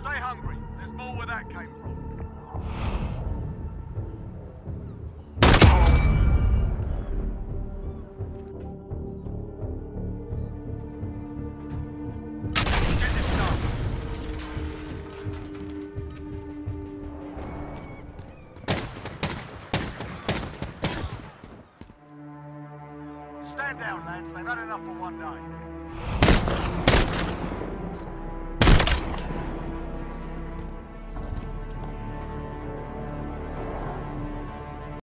Stay hungry. There's more where that came from. Get this done. Stand down, lads. They've had enough for one day.